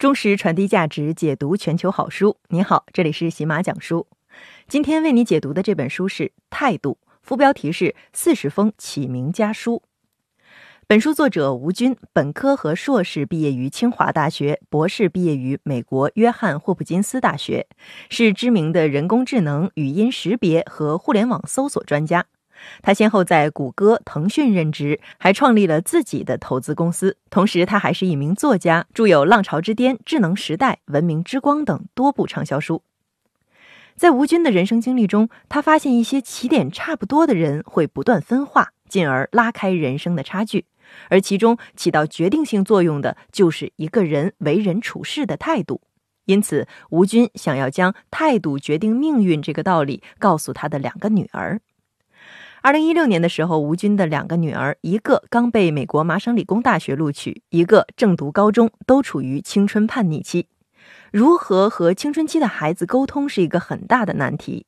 忠实传递价值，解读全球好书。您好，这里是喜马讲书。今天为你解读的这本书是《态度》，副标题是《四十封启明家书》。本书作者吴军，本科和硕士毕业于清华大学，博士毕业于美国约翰霍普金斯大学，是知名的人工智能、语音识别和互联网搜索专家。他先后在谷歌、腾讯任职，还创立了自己的投资公司。同时，他还是一名作家，著有《浪潮之巅》《智能时代》《文明之光》等多部畅销书。在吴军的人生经历中，他发现一些起点差不多的人会不断分化，进而拉开人生的差距。而其中起到决定性作用的，就是一个人为人处事的态度。因此，吴军想要将“态度决定命运”这个道理告诉他的两个女儿。二零一六年的时候，吴军的两个女儿，一个刚被美国麻省理工大学录取，一个正读高中，都处于青春叛逆期。如何和青春期的孩子沟通，是一个很大的难题。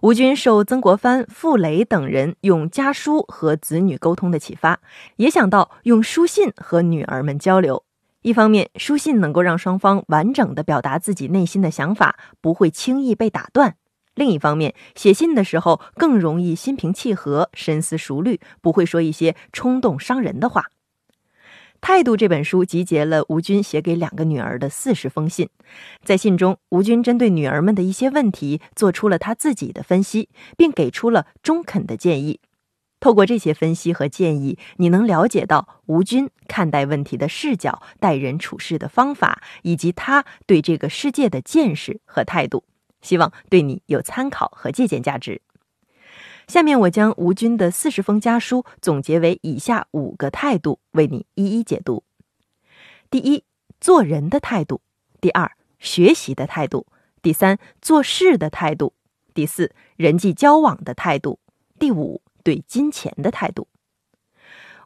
吴军受曾国藩、傅雷等人用家书和子女沟通的启发，也想到用书信和女儿们交流。一方面，书信能够让双方完整的表达自己内心的想法，不会轻易被打断。另一方面，写信的时候更容易心平气和、深思熟虑，不会说一些冲动伤人的话。《态度》这本书集结了吴军写给两个女儿的四十封信，在信中，吴军针对女儿们的一些问题做出了他自己的分析，并给出了中肯的建议。透过这些分析和建议，你能了解到吴军看待问题的视角、待人处事的方法，以及他对这个世界的见识和态度。希望对你有参考和借鉴价值。下面我将吴军的四十封家书总结为以下五个态度，为你一一解读。第一，做人的态度；第二，学习的态度；第三，做事的态度；第四，人际交往的态度；第五，对金钱的态度。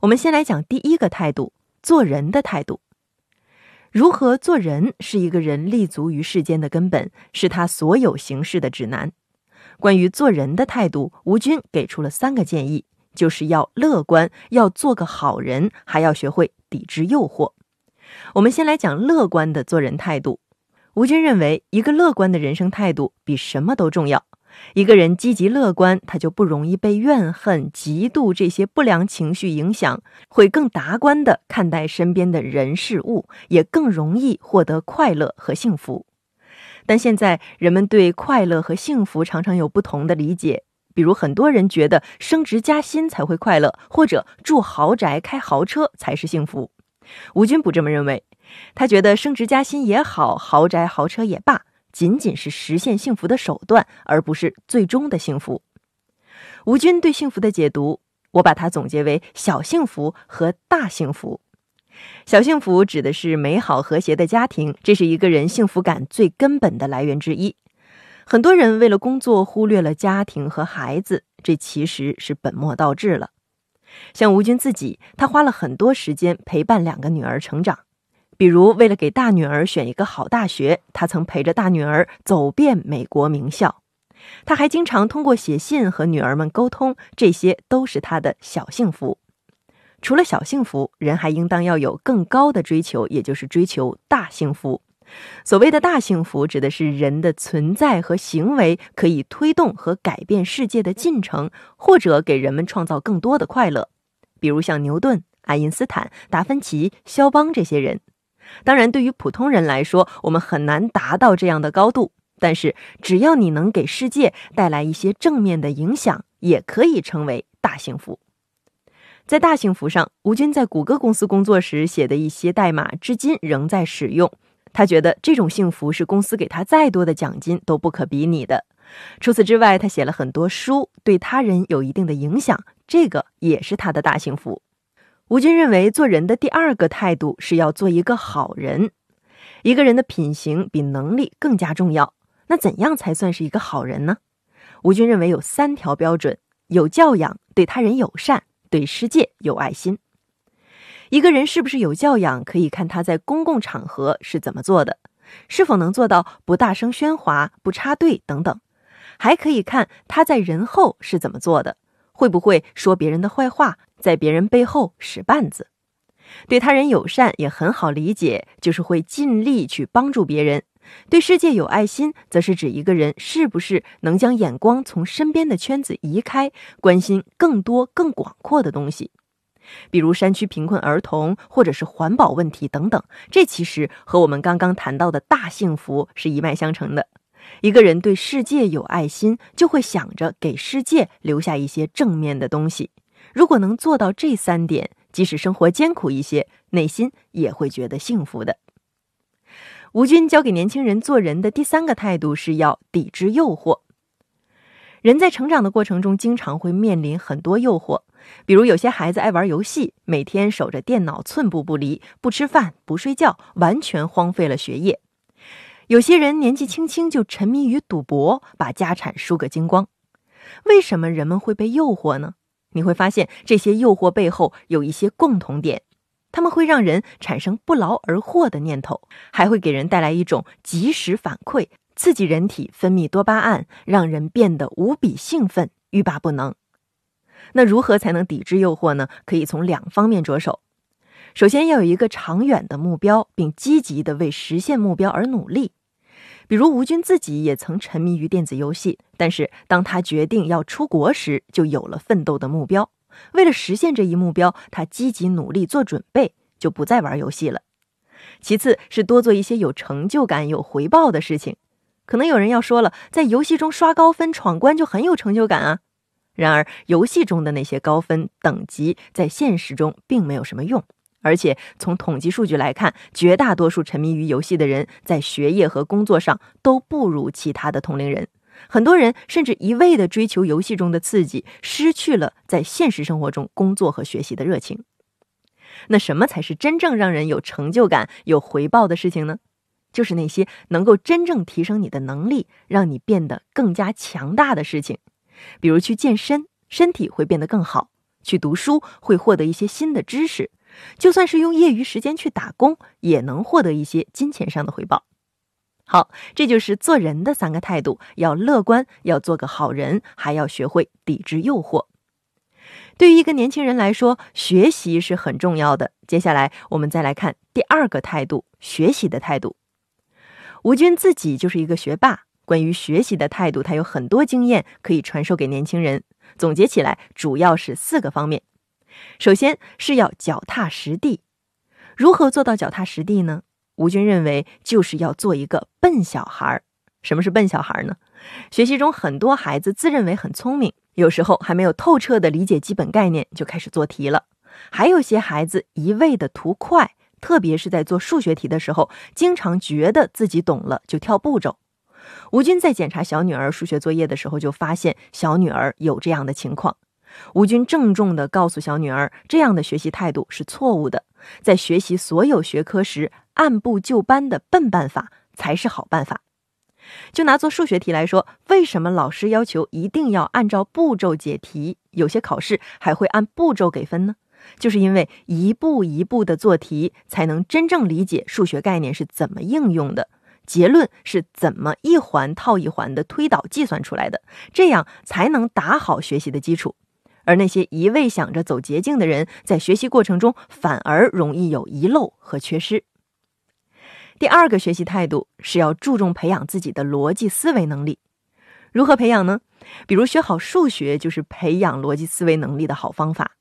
我们先来讲第一个态度：做人的态度。如何做人是一个人立足于世间的根本，是他所有行事的指南。关于做人的态度，吴军给出了三个建议，就是要乐观，要做个好人，还要学会抵制诱惑。我们先来讲乐观的做人态度。吴军认为，一个乐观的人生态度比什么都重要。一个人积极乐观，他就不容易被怨恨、嫉妒这些不良情绪影响，会更达观的看待身边的人事物，也更容易获得快乐和幸福。但现在人们对快乐和幸福常常有不同的理解，比如很多人觉得升职加薪才会快乐，或者住豪宅、开豪车才是幸福。吴军不这么认为，他觉得升职加薪也好，豪宅豪车也罢。仅仅是实现幸福的手段，而不是最终的幸福。吴军对幸福的解读，我把它总结为小幸福和大幸福。小幸福指的是美好和谐的家庭，这是一个人幸福感最根本的来源之一。很多人为了工作忽略了家庭和孩子，这其实是本末倒置了。像吴军自己，他花了很多时间陪伴两个女儿成长。比如，为了给大女儿选一个好大学，他曾陪着大女儿走遍美国名校。他还经常通过写信和女儿们沟通，这些都是他的小幸福。除了小幸福，人还应当要有更高的追求，也就是追求大幸福。所谓的大幸福，指的是人的存在和行为可以推动和改变世界的进程，或者给人们创造更多的快乐。比如像牛顿、爱因斯坦、达芬奇、肖邦这些人。当然，对于普通人来说，我们很难达到这样的高度。但是，只要你能给世界带来一些正面的影响，也可以成为大幸福。在大幸福上，吴军在谷歌公司工作时写的一些代码，至今仍在使用。他觉得这种幸福是公司给他再多的奖金都不可比拟的。除此之外，他写了很多书，对他人有一定的影响，这个也是他的大幸福。吴军认为，做人的第二个态度是要做一个好人。一个人的品行比能力更加重要。那怎样才算是一个好人呢？吴军认为有三条标准：有教养、对他人友善、对世界有爱心。一个人是不是有教养，可以看他在公共场合是怎么做的，是否能做到不大声喧哗、不插队等等；还可以看他在人后是怎么做的，会不会说别人的坏话。在别人背后使绊子，对他人友善也很好理解，就是会尽力去帮助别人。对世界有爱心，则是指一个人是不是能将眼光从身边的圈子移开，关心更多、更广阔的东西，比如山区贫困儿童，或者是环保问题等等。这其实和我们刚刚谈到的大幸福是一脉相承的。一个人对世界有爱心，就会想着给世界留下一些正面的东西。如果能做到这三点，即使生活艰苦一些，内心也会觉得幸福的。吴军教给年轻人做人的第三个态度是要抵制诱惑。人在成长的过程中，经常会面临很多诱惑，比如有些孩子爱玩游戏，每天守着电脑寸步不离，不吃饭不睡觉，完全荒废了学业；有些人年纪轻轻就沉迷于赌博，把家产输个精光。为什么人们会被诱惑呢？你会发现，这些诱惑背后有一些共同点，他们会让人产生不劳而获的念头，还会给人带来一种及时反馈，刺激人体分泌多巴胺，让人变得无比兴奋，欲罢不能。那如何才能抵制诱惑呢？可以从两方面着手。首先要有一个长远的目标，并积极的为实现目标而努力。比如吴军自己也曾沉迷于电子游戏，但是当他决定要出国时，就有了奋斗的目标。为了实现这一目标，他积极努力做准备，就不再玩游戏了。其次是多做一些有成就感、有回报的事情。可能有人要说了，在游戏中刷高分、闯关就很有成就感啊。然而，游戏中的那些高分等级在现实中并没有什么用。而且从统计数据来看，绝大多数沉迷于游戏的人在学业和工作上都不如其他的同龄人。很多人甚至一味的追求游戏中的刺激，失去了在现实生活中工作和学习的热情。那什么才是真正让人有成就感、有回报的事情呢？就是那些能够真正提升你的能力，让你变得更加强大的事情。比如去健身，身体会变得更好；去读书，会获得一些新的知识。就算是用业余时间去打工，也能获得一些金钱上的回报。好，这就是做人的三个态度：要乐观，要做个好人，还要学会抵制诱惑。对于一个年轻人来说，学习是很重要的。接下来，我们再来看第二个态度——学习的态度。吴军自己就是一个学霸，关于学习的态度，他有很多经验可以传授给年轻人。总结起来，主要是四个方面。首先是要脚踏实地，如何做到脚踏实地呢？吴军认为就是要做一个笨小孩。什么是笨小孩呢？学习中很多孩子自认为很聪明，有时候还没有透彻的理解基本概念就开始做题了；还有些孩子一味的图快，特别是在做数学题的时候，经常觉得自己懂了就跳步骤。吴军在检查小女儿数学作业的时候，就发现小女儿有这样的情况。吴军郑重地告诉小女儿，这样的学习态度是错误的。在学习所有学科时，按部就班的笨办法才是好办法。就拿做数学题来说，为什么老师要求一定要按照步骤解题？有些考试还会按步骤给分呢？就是因为一步一步的做题，才能真正理解数学概念是怎么应用的，结论是怎么一环套一环的推导计算出来的，这样才能打好学习的基础。而那些一味想着走捷径的人，在学习过程中反而容易有遗漏和缺失。第二个学习态度是要注重培养自己的逻辑思维能力。如何培养呢？比如学好数学就是培养逻辑思维能力的好方法。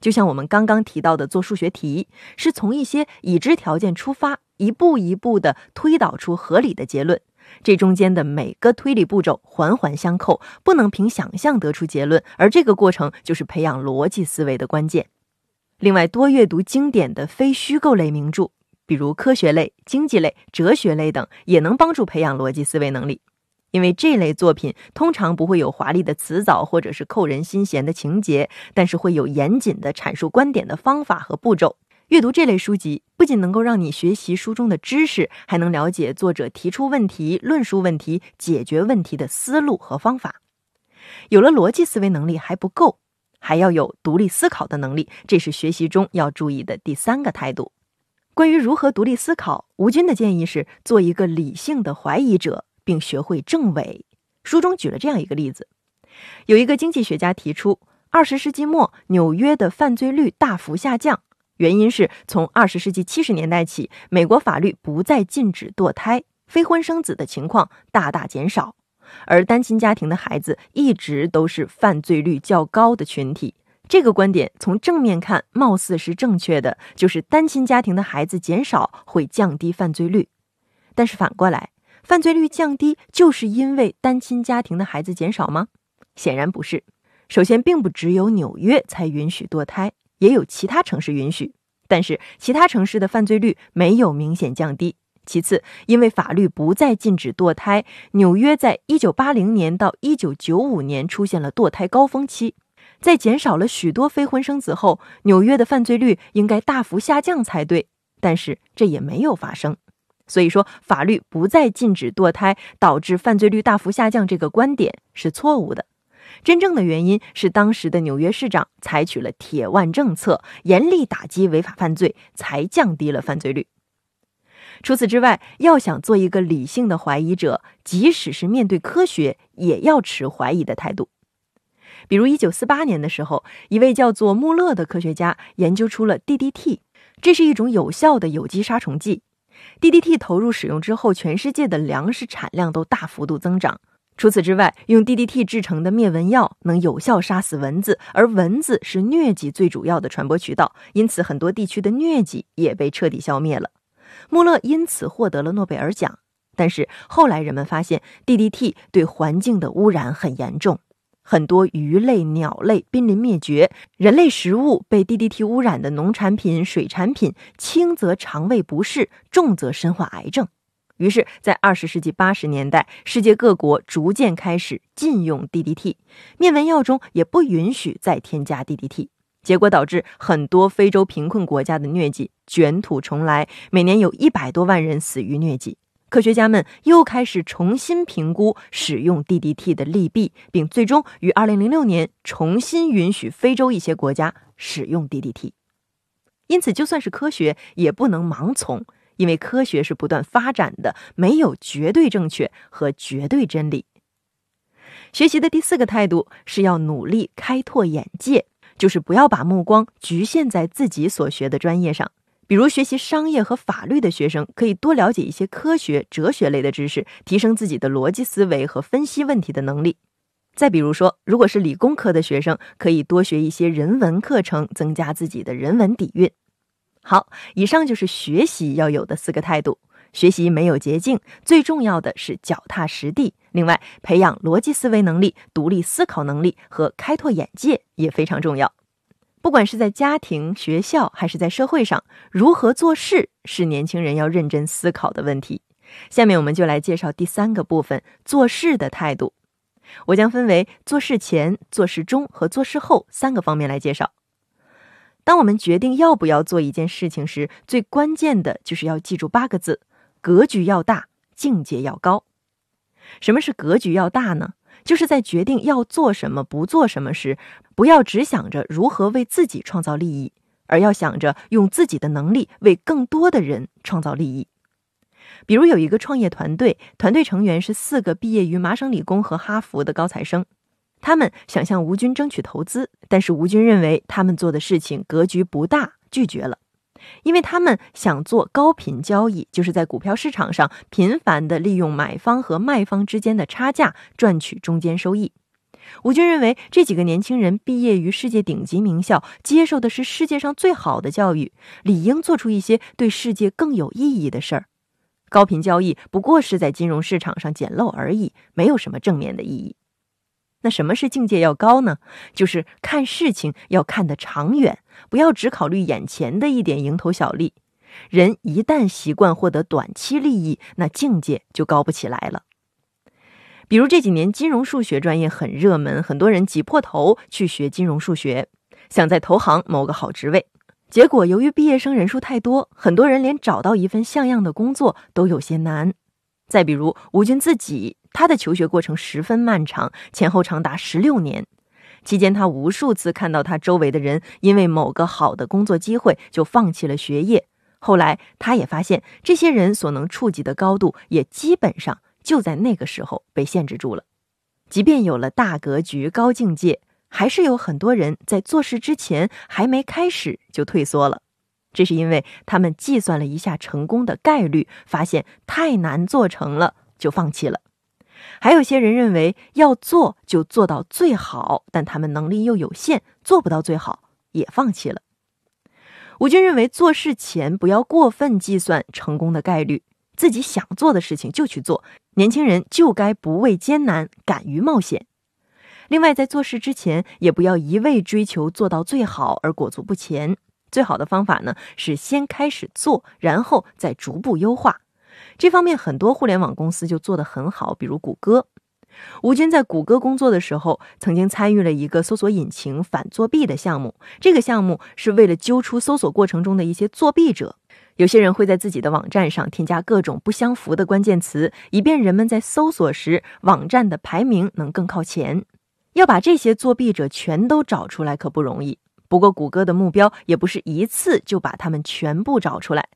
就像我们刚刚提到的，做数学题是从一些已知条件出发，一步一步的推导出合理的结论。这中间的每个推理步骤环环相扣，不能凭想象得出结论，而这个过程就是培养逻辑思维的关键。另外，多阅读经典的非虚构类名著，比如科学类、经济类、哲学类等，也能帮助培养逻辑思维能力。因为这类作品通常不会有华丽的辞藻或者是扣人心弦的情节，但是会有严谨的阐述观点的方法和步骤。阅读这类书籍，不仅能够让你学习书中的知识，还能了解作者提出问题、论述问题、解决问题的思路和方法。有了逻辑思维能力还不够，还要有独立思考的能力，这是学习中要注意的第三个态度。关于如何独立思考，吴军的建议是做一个理性的怀疑者，并学会证伪。书中举了这样一个例子：有一个经济学家提出，二十世纪末纽约的犯罪率大幅下降。原因是从二十世纪七十年代起，美国法律不再禁止堕胎，非婚生子的情况大大减少，而单亲家庭的孩子一直都是犯罪率较高的群体。这个观点从正面看，貌似是正确的，就是单亲家庭的孩子减少会降低犯罪率。但是反过来，犯罪率降低就是因为单亲家庭的孩子减少吗？显然不是。首先，并不只有纽约才允许堕胎，也有其他城市允许，但是其他城市的犯罪率没有明显降低。其次，因为法律不再禁止堕胎，纽约在一九八零年到一九九五年出现了堕胎高峰期。在减少了许多非婚生子后，纽约的犯罪率应该大幅下降才对，但是这也没有发生。所以说，法律不再禁止堕胎导致犯罪率大幅下降这个观点是错误的。真正的原因是当时的纽约市长采取了铁腕政策，严厉打击违法犯罪，才降低了犯罪率。除此之外，要想做一个理性的怀疑者，即使是面对科学，也要持怀疑的态度。比如，一九四八年的时候，一位叫做穆勒的科学家研究出了 DDT，这是一种有效的有机杀虫剂。DDT 投入使用之后，全世界的粮食产量都大幅度增长。除此之外，用 DDT 制成的灭蚊药能有效杀死蚊子，而蚊子是疟疾最主要的传播渠道，因此很多地区的疟疾也被彻底消灭了。穆勒因此获得了诺贝尔奖。但是后来人们发现，DDT 对环境的污染很严重。很多鱼类、鸟类濒临灭绝，人类食物被 DDT 污染的农产品、水产品，轻则肠胃不适，重则身患癌症。于是，在二十世纪八十年代，世界各国逐渐开始禁用 DDT，灭蚊药中也不允许再添加 DDT，结果导致很多非洲贫困国家的疟疾卷土重来，每年有一百多万人死于疟疾。科学家们又开始重新评估使用 DDT 的利弊，并最终于2006年重新允许非洲一些国家使用 DDT。因此，就算是科学，也不能盲从，因为科学是不断发展的，没有绝对正确和绝对真理。学习的第四个态度是要努力开拓眼界，就是不要把目光局限在自己所学的专业上。比如学习商业和法律的学生，可以多了解一些科学、哲学类的知识，提升自己的逻辑思维和分析问题的能力。再比如说，如果是理工科的学生，可以多学一些人文课程，增加自己的人文底蕴。好，以上就是学习要有的四个态度。学习没有捷径，最重要的是脚踏实地。另外，培养逻辑思维能力、独立思考能力和开拓眼界也非常重要。不管是在家庭、学校还是在社会上，如何做事是年轻人要认真思考的问题。下面我们就来介绍第三个部分：做事的态度。我将分为做事前、做事中和做事后三个方面来介绍。当我们决定要不要做一件事情时，最关键的就是要记住八个字：格局要大，境界要高。什么是格局要大呢？就是在决定要做什么、不做什么时，不要只想着如何为自己创造利益，而要想着用自己的能力为更多的人创造利益。比如有一个创业团队，团队成员是四个毕业于麻省理工和哈佛的高材生，他们想向吴军争取投资，但是吴军认为他们做的事情格局不大，拒绝了。因为他们想做高频交易，就是在股票市场上频繁的利用买方和卖方之间的差价赚取中间收益。吴军认为这几个年轻人毕业于世界顶级名校，接受的是世界上最好的教育，理应做出一些对世界更有意义的事儿。高频交易不过是在金融市场上捡漏而已，没有什么正面的意义。那什么是境界要高呢？就是看事情要看得长远，不要只考虑眼前的一点蝇头小利。人一旦习惯获得短期利益，那境界就高不起来了。比如这几年金融数学专业很热门，很多人挤破头去学金融数学，想在投行谋个好职位。结果由于毕业生人数太多，很多人连找到一份像样的工作都有些难。再比如吴军自己。他的求学过程十分漫长，前后长达十六年。期间，他无数次看到他周围的人因为某个好的工作机会就放弃了学业。后来，他也发现这些人所能触及的高度，也基本上就在那个时候被限制住了。即便有了大格局、高境界，还是有很多人在做事之前还没开始就退缩了。这是因为他们计算了一下成功的概率，发现太难做成了，就放弃了。还有些人认为要做就做到最好，但他们能力又有限，做不到最好，也放弃了。吴军认为，做事前不要过分计算成功的概率，自己想做的事情就去做。年轻人就该不畏艰难，敢于冒险。另外，在做事之前，也不要一味追求做到最好而裹足不前。最好的方法呢，是先开始做，然后再逐步优化。这方面很多互联网公司就做得很好，比如谷歌。吴军在谷歌工作的时候，曾经参与了一个搜索引擎反作弊的项目。这个项目是为了揪出搜索过程中的一些作弊者。有些人会在自己的网站上添加各种不相符的关键词，以便人们在搜索时网站的排名能更靠前。要把这些作弊者全都找出来可不容易。不过，谷歌的目标也不是一次就把他们全部找出来。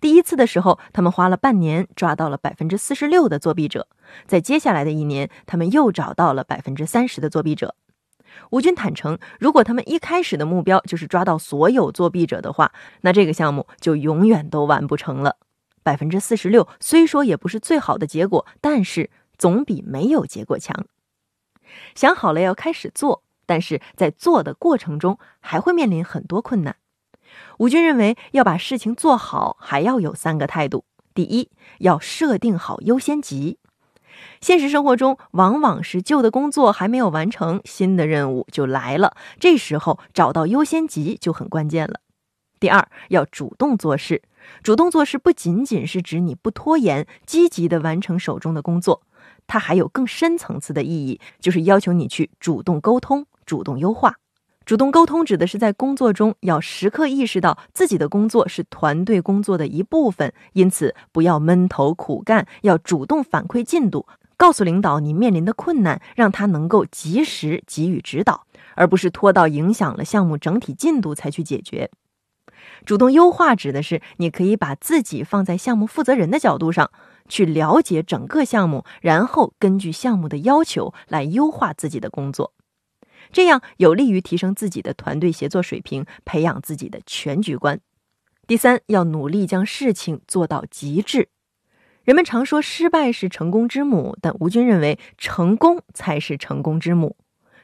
第一次的时候，他们花了半年抓到了百分之四十六的作弊者，在接下来的一年，他们又找到了百分之三十的作弊者。吴军坦诚，如果他们一开始的目标就是抓到所有作弊者的话，那这个项目就永远都完不成了。百分之四十六虽说也不是最好的结果，但是总比没有结果强。想好了要开始做。但是在做的过程中，还会面临很多困难。吴军认为，要把事情做好，还要有三个态度：第一，要设定好优先级。现实生活中，往往是旧的工作还没有完成，新的任务就来了，这时候找到优先级就很关键了。第二，要主动做事。主动做事不仅仅是指你不拖延，积极的完成手中的工作，它还有更深层次的意义，就是要求你去主动沟通。主动优化，主动沟通指的是在工作中要时刻意识到自己的工作是团队工作的一部分，因此不要闷头苦干，要主动反馈进度，告诉领导你面临的困难，让他能够及时给予指导，而不是拖到影响了项目整体进度才去解决。主动优化指的是你可以把自己放在项目负责人的角度上去了解整个项目，然后根据项目的要求来优化自己的工作。这样有利于提升自己的团队协作水平，培养自己的全局观。第三，要努力将事情做到极致。人们常说失败是成功之母，但吴军认为成功才是成功之母。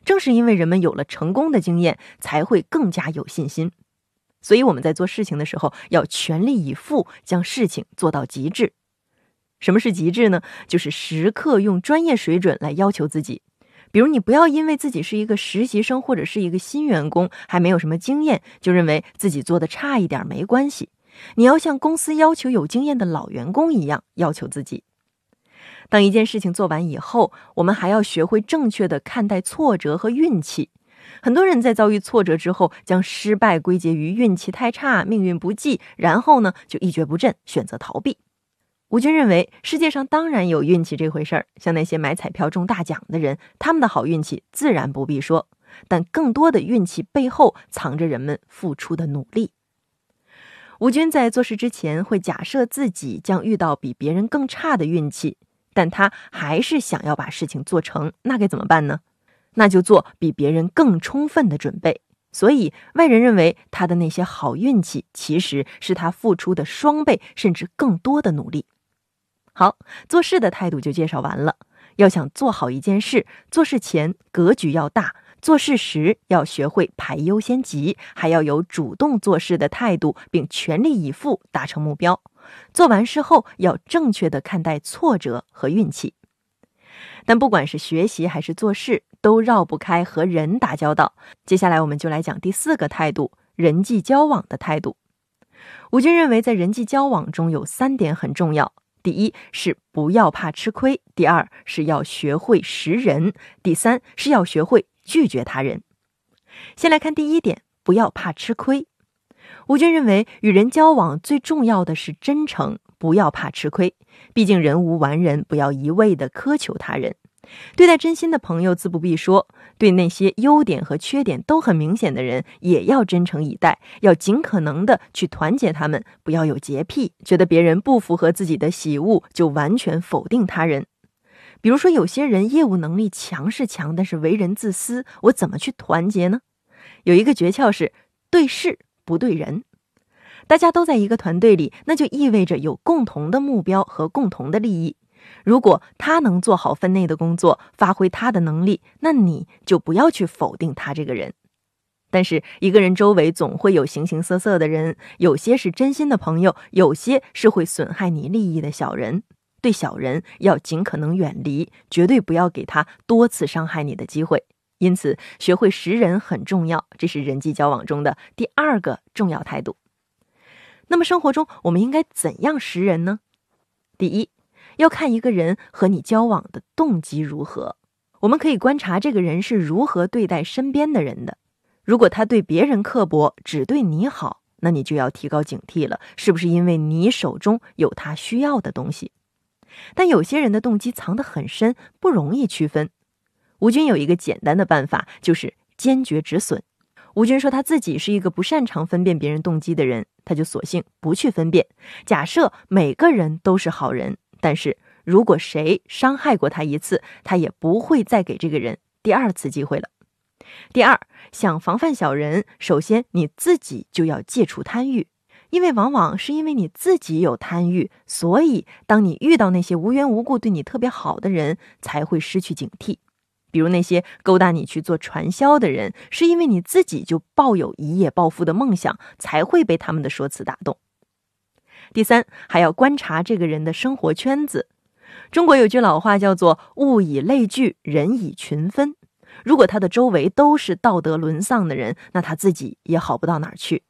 正是因为人们有了成功的经验，才会更加有信心。所以我们在做事情的时候，要全力以赴将事情做到极致。什么是极致呢？就是时刻用专业水准来要求自己。比如，你不要因为自己是一个实习生或者是一个新员工，还没有什么经验，就认为自己做的差一点没关系。你要像公司要求有经验的老员工一样要求自己。当一件事情做完以后，我们还要学会正确的看待挫折和运气。很多人在遭遇挫折之后，将失败归结于运气太差、命运不济，然后呢就一蹶不振，选择逃避。吴军认为，世界上当然有运气这回事儿。像那些买彩票中大奖的人，他们的好运气自然不必说。但更多的运气背后藏着人们付出的努力。吴军在做事之前会假设自己将遇到比别人更差的运气，但他还是想要把事情做成。那该怎么办呢？那就做比别人更充分的准备。所以，外人认为他的那些好运气，其实是他付出的双倍甚至更多的努力。好，做事的态度就介绍完了。要想做好一件事，做事前格局要大，做事时要学会排优先级，还要有主动做事的态度，并全力以赴达成目标。做完事后要正确的看待挫折和运气。但不管是学习还是做事，都绕不开和人打交道。接下来我们就来讲第四个态度：人际交往的态度。吴军认为，在人际交往中有三点很重要。第一是不要怕吃亏，第二是要学会识人，第三是要学会拒绝他人。先来看第一点，不要怕吃亏。吴军认为，与人交往最重要的是真诚，不要怕吃亏。毕竟人无完人，不要一味的苛求他人。对待真心的朋友，自不必说；对那些优点和缺点都很明显的人，也要真诚以待，要尽可能的去团结他们。不要有洁癖，觉得别人不符合自己的喜恶，就完全否定他人。比如说，有些人业务能力强是强，但是为人自私，我怎么去团结呢？有一个诀窍是对事不对人。大家都在一个团队里，那就意味着有共同的目标和共同的利益。如果他能做好分内的工作，发挥他的能力，那你就不要去否定他这个人。但是一个人周围总会有形形色色的人，有些是真心的朋友，有些是会损害你利益的小人。对小人要尽可能远离，绝对不要给他多次伤害你的机会。因此，学会识人很重要，这是人际交往中的第二个重要态度。那么，生活中我们应该怎样识人呢？第一，要看一个人和你交往的动机如何。我们可以观察这个人是如何对待身边的人的。如果他对别人刻薄，只对你好，那你就要提高警惕了，是不是因为你手中有他需要的东西？但有些人的动机藏得很深，不容易区分。吴军有一个简单的办法，就是坚决止损。吴军说他自己是一个不擅长分辨别人动机的人，他就索性不去分辨。假设每个人都是好人，但是如果谁伤害过他一次，他也不会再给这个人第二次机会了。第二，想防范小人，首先你自己就要戒除贪欲。因为往往是因为你自己有贪欲，所以当你遇到那些无缘无故对你特别好的人，才会失去警惕。比如那些勾搭你去做传销的人，是因为你自己就抱有一夜暴富的梦想，才会被他们的说辞打动。第三，还要观察这个人的生活圈子。中国有句老话叫做“物以类聚，人以群分”。如果他的周围都是道德沦丧的人，那他自己也好不到哪儿去。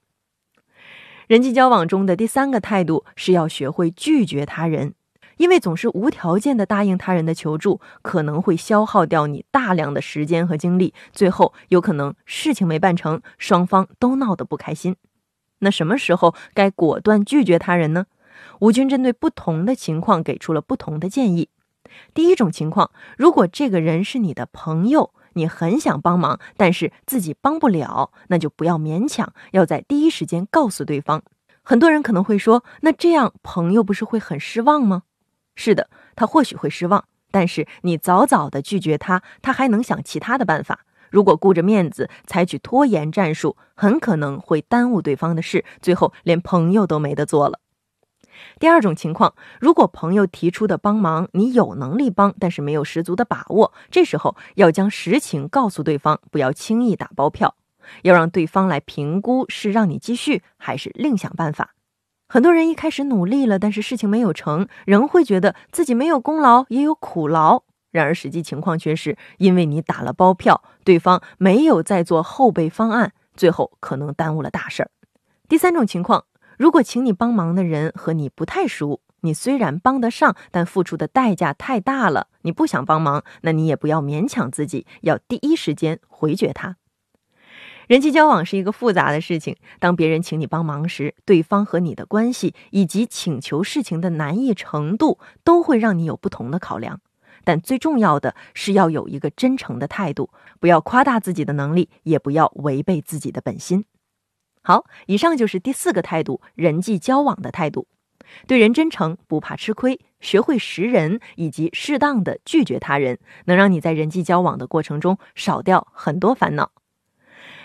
人际交往中的第三个态度是要学会拒绝他人，因为总是无条件的答应他人的求助，可能会消耗掉你大量的时间和精力，最后有可能事情没办成，双方都闹得不开心。那什么时候该果断拒绝他人呢？吴军针对不同的情况给出了不同的建议。第一种情况，如果这个人是你的朋友。你很想帮忙，但是自己帮不了，那就不要勉强，要在第一时间告诉对方。很多人可能会说，那这样朋友不是会很失望吗？是的，他或许会失望，但是你早早的拒绝他，他还能想其他的办法。如果顾着面子采取拖延战术，很可能会耽误对方的事，最后连朋友都没得做了。第二种情况，如果朋友提出的帮忙你有能力帮，但是没有十足的把握，这时候要将实情告诉对方，不要轻易打包票，要让对方来评估是让你继续还是另想办法。很多人一开始努力了，但是事情没有成，仍会觉得自己没有功劳也有苦劳。然而实际情况却是因为你打了包票，对方没有再做后备方案，最后可能耽误了大事儿。第三种情况。如果请你帮忙的人和你不太熟，你虽然帮得上，但付出的代价太大了，你不想帮忙，那你也不要勉强自己，要第一时间回绝他。人际交往是一个复杂的事情，当别人请你帮忙时，对方和你的关系以及请求事情的难易程度都会让你有不同的考量。但最重要的是要有一个真诚的态度，不要夸大自己的能力，也不要违背自己的本心。好，以上就是第四个态度，人际交往的态度，对人真诚，不怕吃亏，学会识人，以及适当的拒绝他人，能让你在人际交往的过程中少掉很多烦恼。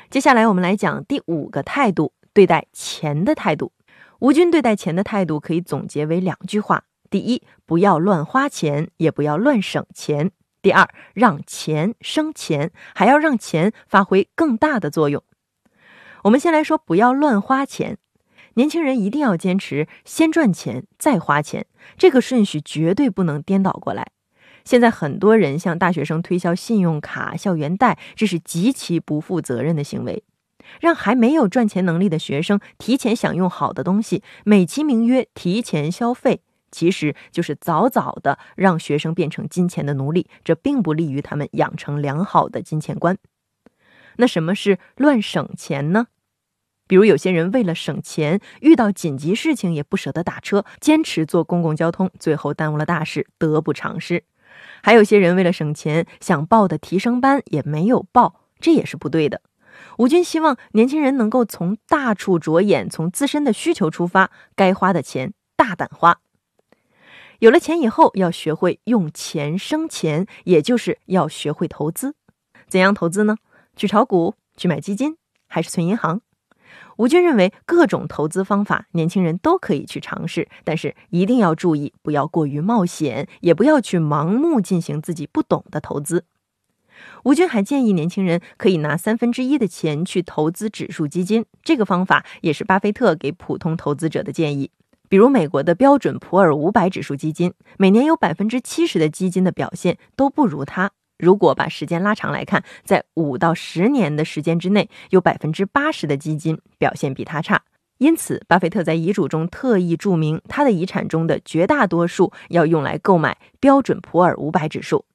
接下来我们来讲第五个态度，对待钱的态度。吴军对待钱的态度可以总结为两句话：第一，不要乱花钱，也不要乱省钱；第二，让钱生钱，还要让钱发挥更大的作用。我们先来说，不要乱花钱。年轻人一定要坚持先赚钱再花钱，这个顺序绝对不能颠倒过来。现在很多人向大学生推销信用卡、校园贷，这是极其不负责任的行为。让还没有赚钱能力的学生提前享用好的东西，美其名曰提前消费，其实就是早早的让学生变成金钱的奴隶，这并不利于他们养成良好的金钱观。那什么是乱省钱呢？比如有些人为了省钱，遇到紧急事情也不舍得打车，坚持坐公共交通，最后耽误了大事，得不偿失。还有些人为了省钱，想报的提升班也没有报，这也是不对的。吴军希望年轻人能够从大处着眼，从自身的需求出发，该花的钱大胆花。有了钱以后，要学会用钱生钱，也就是要学会投资。怎样投资呢？去炒股，去买基金，还是存银行？吴军认为，各种投资方法，年轻人都可以去尝试，但是一定要注意，不要过于冒险，也不要去盲目进行自己不懂的投资。吴军还建议年轻人可以拿三分之一的钱去投资指数基金，这个方法也是巴菲特给普通投资者的建议。比如美国的标准普尔五百指数基金，每年有百分之七十的基金的表现都不如它。如果把时间拉长来看，在五到十年的时间之内，有百分之八十的基金表现比它差。因此，巴菲特在遗嘱中特意注明，他的遗产中的绝大多数要用来购买标准普尔五百指数。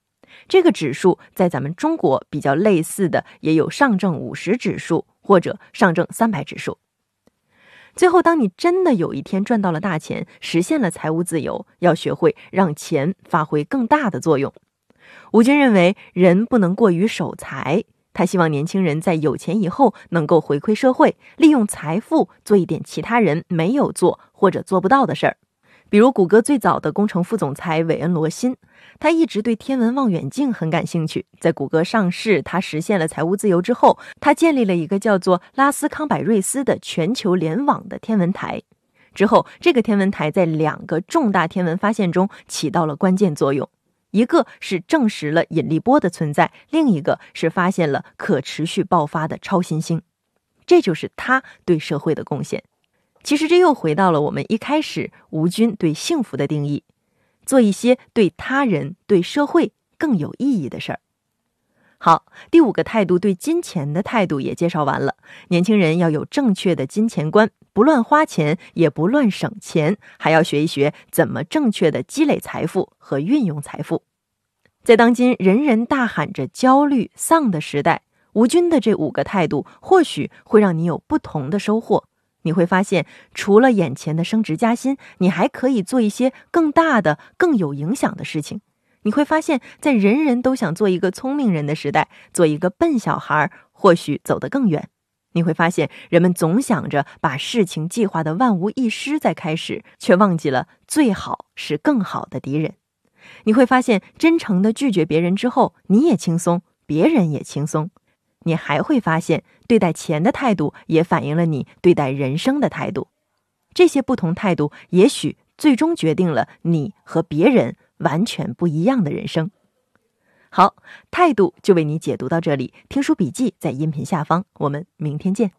这个指数在咱们中国比较类似的，也有上证五十指数或者上证三百指数。最后，当你真的有一天赚到了大钱，实现了财务自由，要学会让钱发挥更大的作用。吴军认为，人不能过于守财。他希望年轻人在有钱以后能够回馈社会，利用财富做一点其他人没有做或者做不到的事儿。比如，谷歌最早的工程副总裁韦恩·罗辛，他一直对天文望远镜很感兴趣。在谷歌上市，他实现了财务自由之后，他建立了一个叫做拉斯康柏瑞斯的全球联网的天文台。之后，这个天文台在两个重大天文发现中起到了关键作用。一个是证实了引力波的存在，另一个是发现了可持续爆发的超新星，这就是他对社会的贡献。其实这又回到了我们一开始吴军对幸福的定义：做一些对他人、对社会更有意义的事儿。好，第五个态度对金钱的态度也介绍完了。年轻人要有正确的金钱观，不乱花钱，也不乱省钱，还要学一学怎么正确的积累财富和运用财富。在当今人人大喊着焦虑丧的时代，吴军的这五个态度或许会让你有不同的收获。你会发现，除了眼前的升职加薪，你还可以做一些更大的、更有影响的事情。你会发现，在人人都想做一个聪明人的时代，做一个笨小孩或许走得更远。你会发现，人们总想着把事情计划的万无一失再开始，却忘记了最好是更好的敌人。你会发现，真诚的拒绝别人之后，你也轻松，别人也轻松。你还会发现，对待钱的态度也反映了你对待人生的态度。这些不同态度，也许最终决定了你和别人。完全不一样的人生。好，态度就为你解读到这里。听书笔记在音频下方，我们明天见。